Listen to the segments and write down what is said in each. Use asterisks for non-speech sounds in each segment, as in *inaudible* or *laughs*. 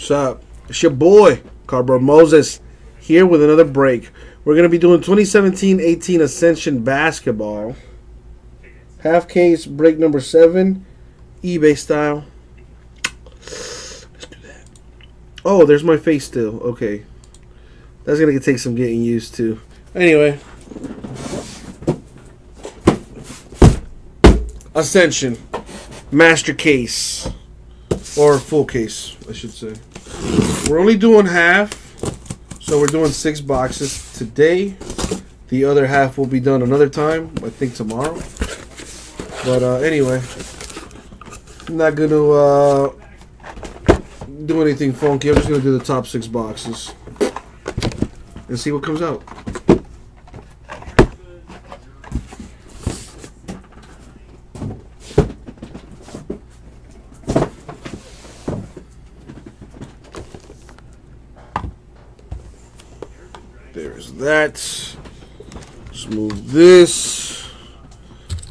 What's up? It's your boy, Carbro Moses, here with another break. We're going to be doing 2017-18 Ascension Basketball. Half case break number seven, eBay style. Let's do that. Oh, there's my face still. Okay. That's going to take some getting used to. Anyway. Ascension. Master case. Or full case, I should say. We're only doing half. So we're doing six boxes today. The other half will be done another time. I think tomorrow. But uh, anyway. I'm not going to uh, do anything funky. I'm just going to do the top six boxes. And see what comes out. There's that. Let's move this.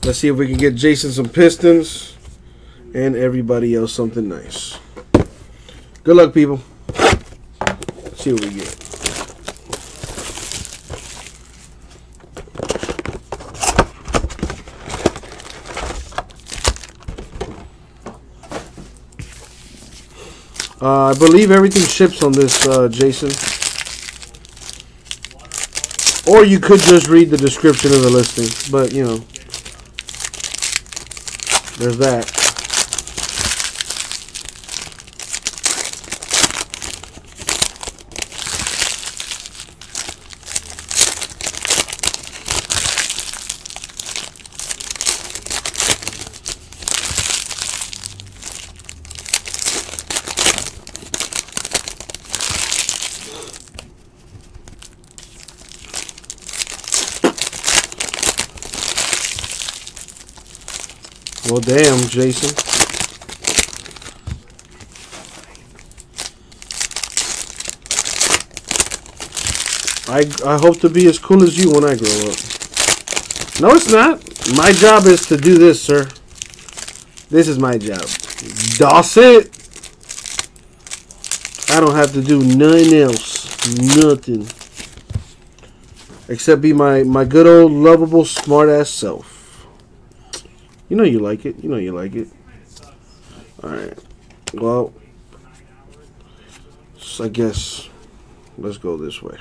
Let's see if we can get Jason some Pistons and everybody else something nice. Good luck, people. Let's see what we get. Uh, I believe everything ships on this, uh, Jason. Or you could just read the description of the listing. But, you know. There's that. Well, damn, Jason. I, I hope to be as cool as you when I grow up. No, it's not. My job is to do this, sir. This is my job. That's it. I don't have to do nothing else. Nothing. Except be my, my good old lovable smart ass self. You know you like it. You know you like it. Alright. Well, I guess let's go this way.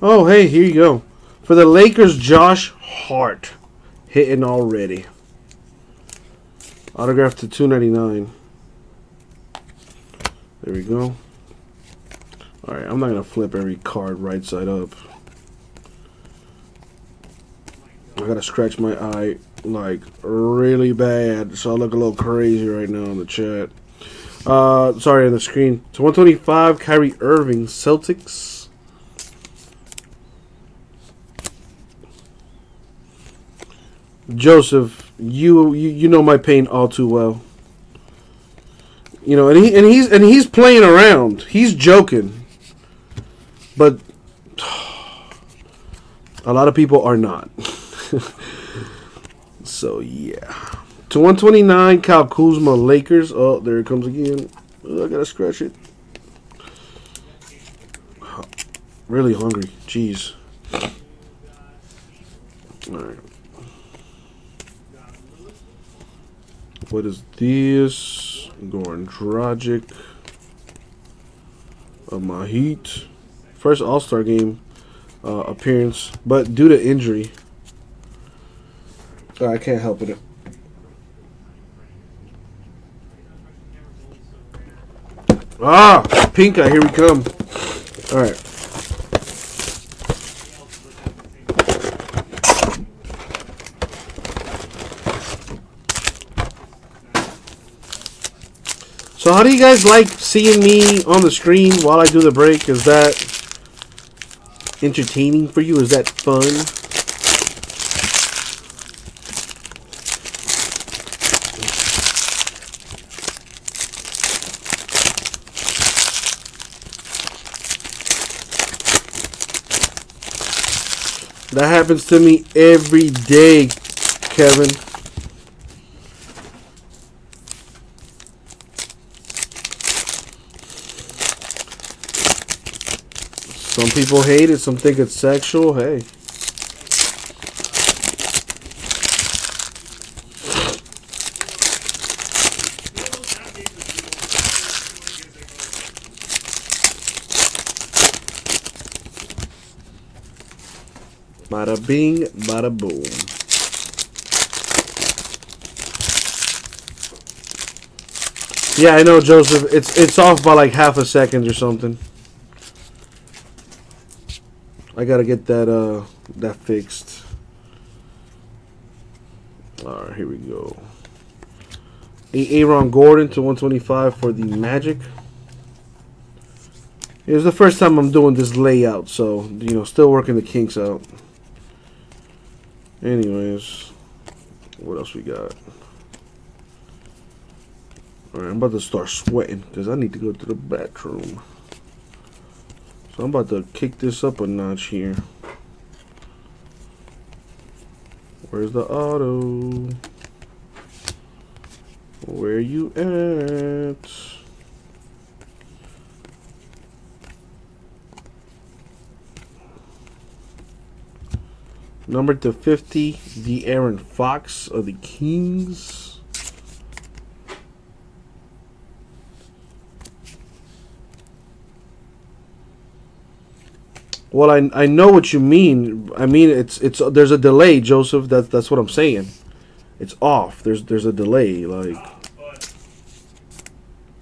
Oh, hey, here you go. For the Lakers, Josh Hart. Hitting already. Autograph to 299. There we go. Alright, I'm not going to flip every card right side up. I gotta scratch my eye like really bad, so I look a little crazy right now on the chat. Uh, sorry on the screen. So 125, Kyrie Irving, Celtics. Joseph, you, you you know my pain all too well. You know, and he and he's and he's playing around. He's joking, but *sighs* a lot of people are not. *laughs* so yeah. To 129, Kyle Kuzma, Lakers. Oh, there it comes again. Oh, I gotta scratch it. Really hungry. Jeez. Alright. What is this? Goran Dragic. Of my Heat. First All Star game uh, appearance, but due to injury. Oh, I can't help it. Ah, pink eye, here we come. All right. So how do you guys like seeing me on the screen while I do the break? Is that entertaining for you? Is that fun? That happens to me every day, Kevin. Some people hate it, some think it's sexual. Hey. Bada bing, bada boom. Yeah, I know, Joseph. It's it's off by like half a second or something. I gotta get that uh that fixed. All right, here we go. A Aaron Gordon to 125 for the Magic. It was the first time I'm doing this layout, so you know, still working the kinks out. Anyways, what else we got? Alright, I'm about to start sweating because I need to go to the bathroom. So I'm about to kick this up a notch here. Where's the auto? Where you at? Number to 50, De'Aaron Fox of the Kings. Well, I I know what you mean. I mean it's it's there's a delay, Joseph. That's that's what I'm saying. It's off. There's there's a delay. Like,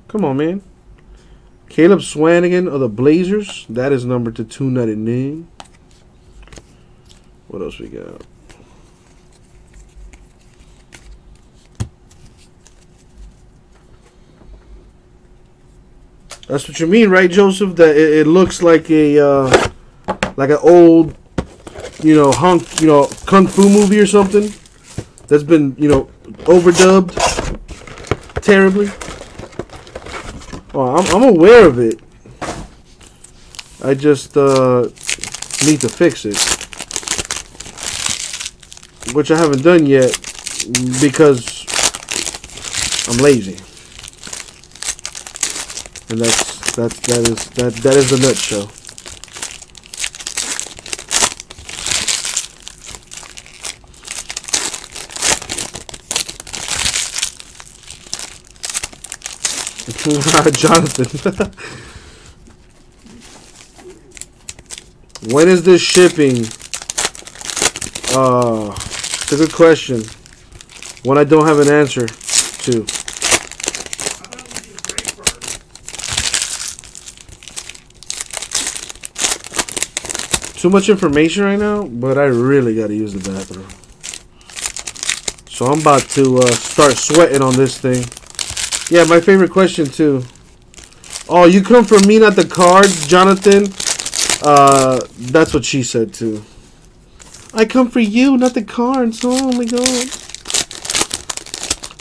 come on, man. Caleb Swanigan of the Blazers. That is number to 299. What else we got? That's what you mean, right, Joseph? That it, it looks like a uh, like an old, you know, hunk, you know, kung fu movie or something that's been, you know, overdubbed terribly. Oh, I'm, I'm aware of it. I just uh, need to fix it which I haven't done yet because I'm lazy. And that's that's that is that that is the nutshell. *laughs* Jonathan. *laughs* when is this shipping? Uh a good question. One I don't have an answer to. Too much information right now, but I really got to use the bathroom. So I'm about to uh, start sweating on this thing. Yeah, my favorite question too. Oh, you come from me, not the cards, Jonathan? Uh, that's what she said too. I come for you, not the cards. Oh my god.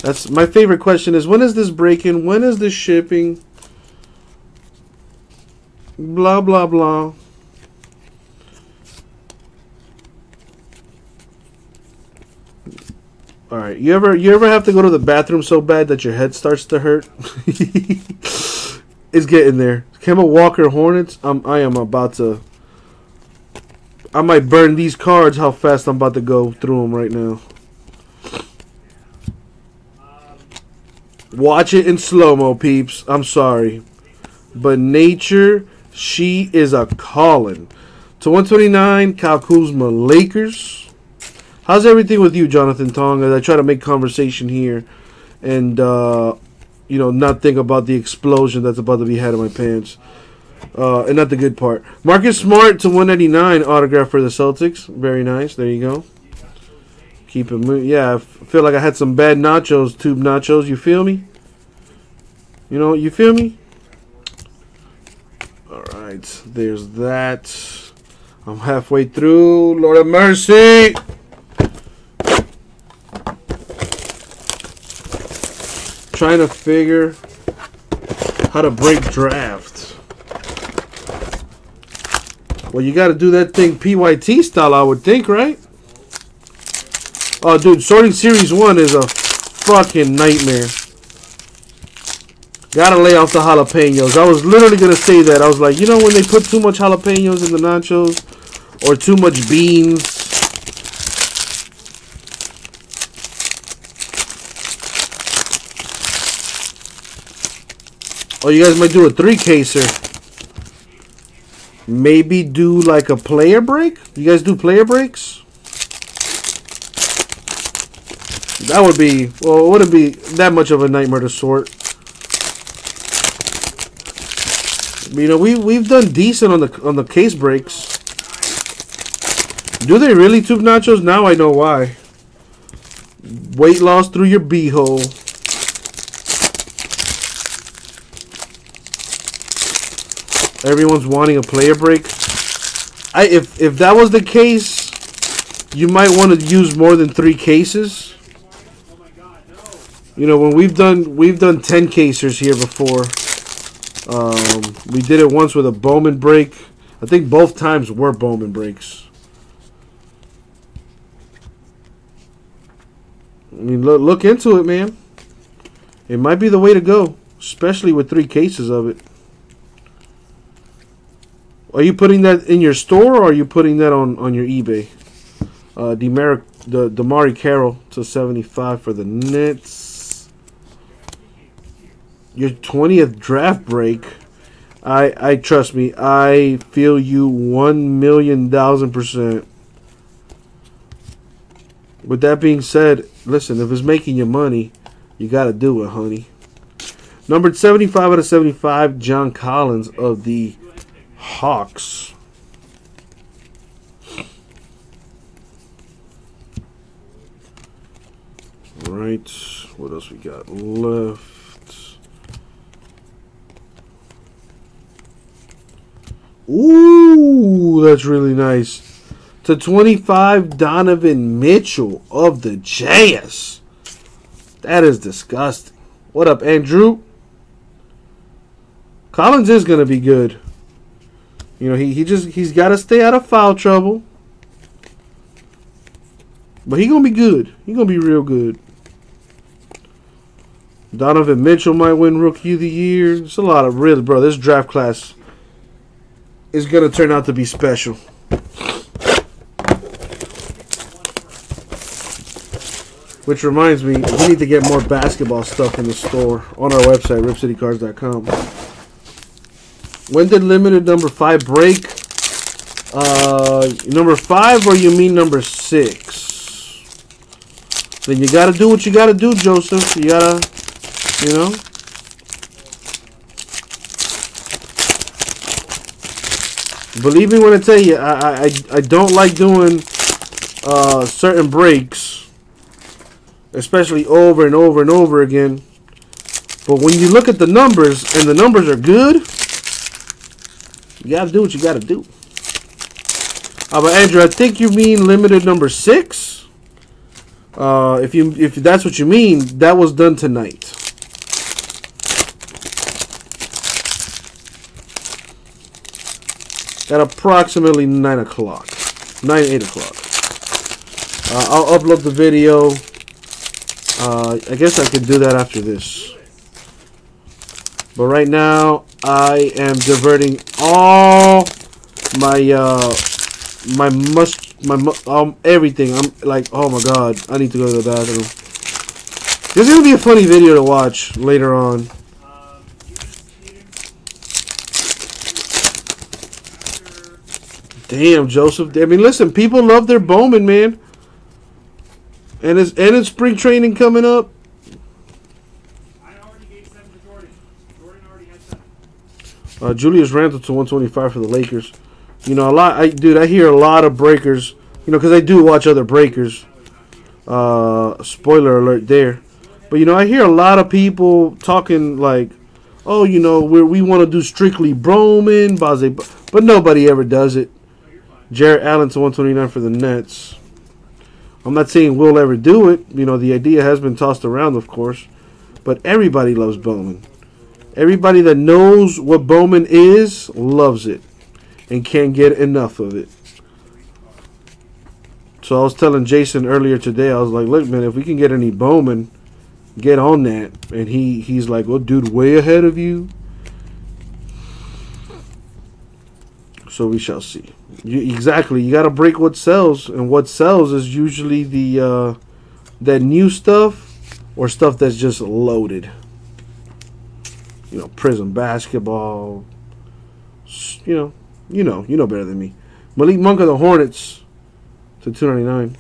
That's my favorite question is when is this breaking? When is this shipping? Blah blah blah. All right, you ever you ever have to go to the bathroom so bad that your head starts to hurt? *laughs* it's getting there. Kemba Walker Hornets. I'm I am about to I might burn these cards how fast I'm about to go through them right now. Watch it in slow-mo, peeps. I'm sorry. But nature, she is a calling. To 129, Kyle Kuzma, Lakers. How's everything with you, Jonathan Tong? As I try to make conversation here and, uh, you know, not think about the explosion that's about to be had in my pants. Uh, and not the good part. Marcus Smart to 199 autograph for the Celtics. Very nice. There you go. Keep it moving. Yeah, I feel like I had some bad nachos, tube nachos. You feel me? You know, you feel me? All right. There's that. I'm halfway through. Lord of mercy. Trying to figure how to break draft. Well, you got to do that thing PYT style, I would think, right? Oh, dude, sorting series one is a fucking nightmare. Gotta lay off the jalapenos. I was literally gonna say that. I was like, you know, when they put too much jalapenos in the nachos or too much beans. Oh, you guys might do a three caser. Maybe do like a player break. You guys do player breaks? That would be well. It wouldn't be that much of a nightmare to sort. You know, we we've done decent on the on the case breaks. Do they really tube nachos? Now I know why. Weight loss through your beehole. Everyone's wanting a player break. I if if that was the case, you might want to use more than three cases. You know, when we've done we've done ten casers here before. Um, we did it once with a Bowman break. I think both times were Bowman breaks. I mean, look, look into it, man. It might be the way to go, especially with three cases of it. Are you putting that in your store or are you putting that on, on your eBay? Uh, Demar- the DeMarre Carroll to 75 for the Nets. Your 20th draft break. I I trust me. I feel you one million thousand percent. With that being said, listen, if it's making you money, you got to do it, honey. Numbered 75 out of 75, John Collins of the Hawks. Right. What else we got left? Ooh, that's really nice. To 25, Donovan Mitchell of the Jazz. That is disgusting. What up, Andrew? Collins is going to be good. You know, he, he just he's got to stay out of foul trouble. But he to be good. He to be real good. Donovan Mitchell might win Rookie of the Year. It's a lot of really, bro. This draft class is to turn out to be special. Which reminds me, we need to get more basketball stuff in the store on our website, ripcitycards.com. When did limited number five break? Uh, number five, or you mean number six? Then you gotta do what you gotta do, Joseph. You gotta, you know. Believe me when I tell you, I I, I don't like doing uh, certain breaks, especially over and over and over again. But when you look at the numbers and the numbers are good, you gotta do what you gotta do. Uh, but Andrew, I think you mean limited number six. Uh, if you if that's what you mean, that was done tonight. At approximately nine o'clock, nine eight o'clock. Uh, I'll upload the video. Uh, I guess I can do that after this. But right now, I am diverting all my uh, my must my um everything. I'm like, oh my god, I need to go to the bathroom. This is gonna be a funny video to watch later on. Damn, Joseph. I mean, listen, people love their Bowman, man. And it's and it's spring training coming up. Uh, Julius Randle to 125 for the Lakers. You know, a lot. I dude, I hear a lot of breakers. You know, because I do watch other breakers. Uh, spoiler alert there. But you know, I hear a lot of people talking like, "Oh, you know, we we want to do strictly Bowman, Baze," but nobody ever does it. Jarrett Allen to 129 for the Nets. I'm not saying we'll ever do it. You know, the idea has been tossed around, of course, but everybody loves Bowman. Everybody that knows what Bowman is loves it and can't get enough of it. So I was telling Jason earlier today, I was like, look, man, if we can get any Bowman, get on that, and he he's like, "Well, dude, way ahead of you." So we shall see. You, exactly, you got to break what sells, and what sells is usually the uh, that new stuff or stuff that's just loaded. You know, Prizm basketball. You know, you know, you know better than me. Malik Monk of the Hornets to two ninety nine.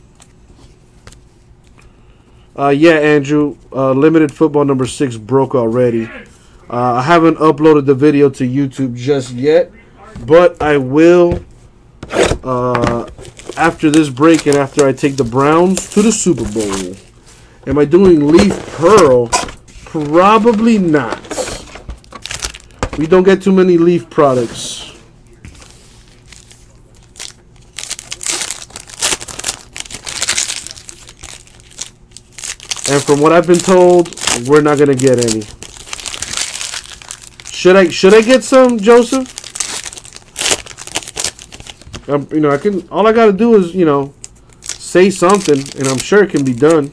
Uh, yeah, Andrew. Uh, limited football number six broke already. Uh, I haven't uploaded the video to YouTube just yet, but I will uh, after this break and after I take the Browns to the Super Bowl. Am I doing Leaf Pearl? Probably not. We don't get too many Leaf products. And from what I've been told, we're not gonna get any. Should I should I get some, Joseph? Um, you know, I can. All I gotta do is, you know, say something, and I'm sure it can be done.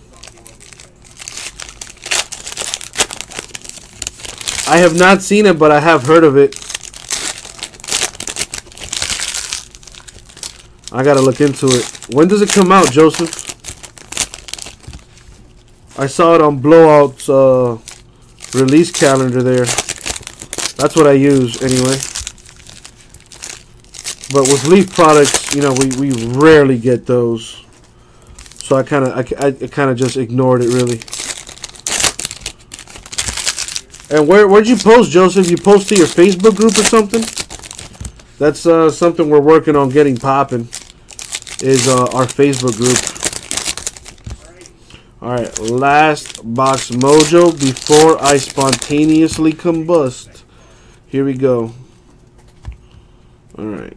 I have not seen it, but I have heard of it. I gotta look into it. When does it come out, Joseph? I saw it on Blowout's uh, release calendar there. That's what I use anyway. But with Leaf products, you know, we, we rarely get those. So I kind of I, I kind of just ignored it really. And where where'd you post, Joseph? You post to your Facebook group or something? That's uh, something we're working on getting popping. Is uh, our Facebook group. All right, last box mojo before I spontaneously combust. Here we go. All right.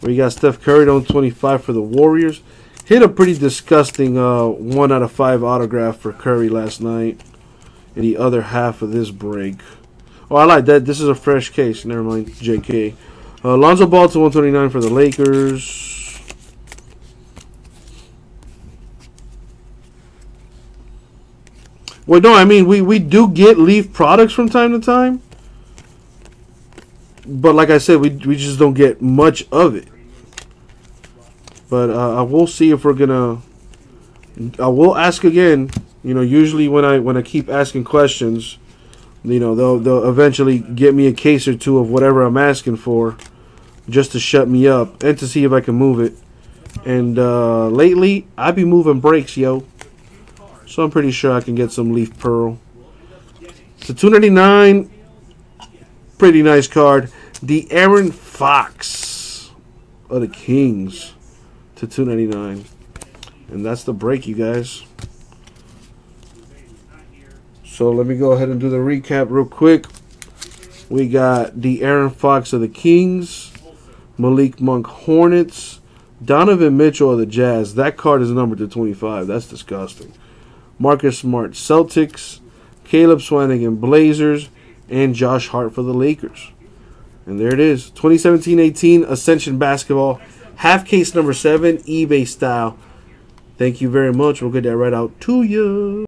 We got Steph Curry on 25 for the Warriors. Hit a pretty disgusting uh, 1 out of 5 autograph for Curry last night in the other half of this break. Oh, I like that. This is a fresh case. Never mind, JK. Uh, Lonzo Ball to 129 for the Lakers. Well, no, I mean, we, we do get Leaf products from time to time. But like I said, we, we just don't get much of it. But uh, I will see if we're to... I will ask again. You know, usually when I when I keep asking questions, you know, they'll, they'll eventually get me a case or two of whatever I'm asking for just to shut me up and to see if I can move it. And uh, lately, I be moving breaks, yo. So I'm pretty sure I can get some Leaf Pearl. So 299, pretty nice card. De'Aaron Fox of the Kings to 299. And that's the break, you guys. So let me go ahead and do the recap real quick. We got De'Aaron Fox of the Kings, Malik Monk Hornets, Donovan Mitchell of the Jazz. That card is numbered to 25. That's disgusting. Marcus Smart Celtics, Caleb Swanigan Blazers, and Josh Hart for the Lakers. And there it is 2017 18 Ascension Basketball, half case number seven, eBay style. Thank you very much. We'll get that right out to you.